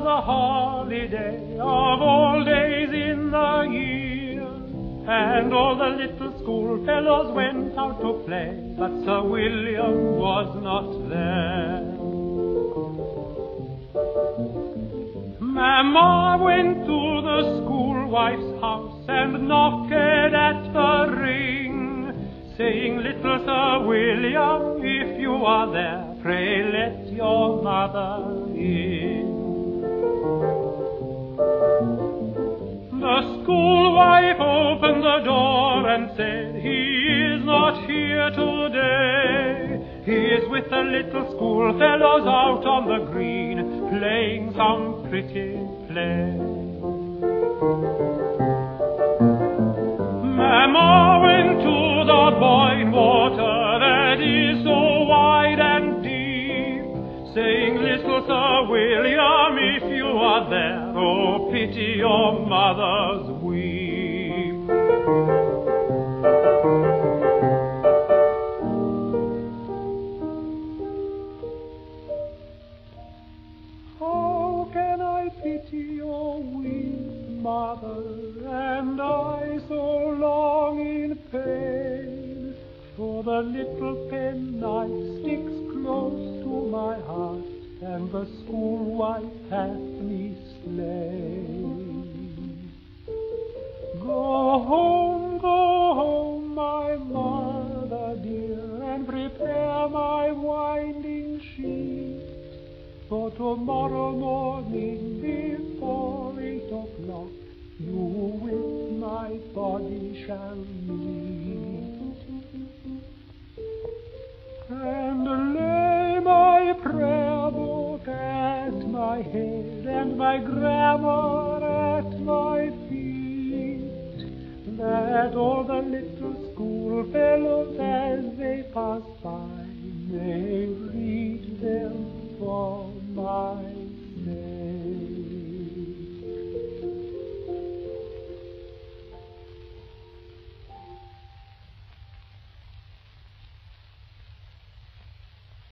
holiday of all days in the year. And all the little schoolfellows went out to play, but Sir William was not there. Mamma went to the schoolwife's house and knocked at the ring, saying, Little Sir William, if you are there, pray let your mother in. Schoolwife opened the door and said, He is not here today. He is with the little schoolfellows out on the green, playing some pretty play. Mamma went to the Boyne water that is so wide and deep, saying, Little Sir William, if you are there, oh, pity your mother's weep. And I so long in pain? For the little penknife sticks close to my heart, and the schoolwife hath me slain. And prepare my winding sheet. For tomorrow morning before eight o'clock, you with my body shall meet. And lay my prayer book at my head, and my grammar the schoolfellows as they pass by for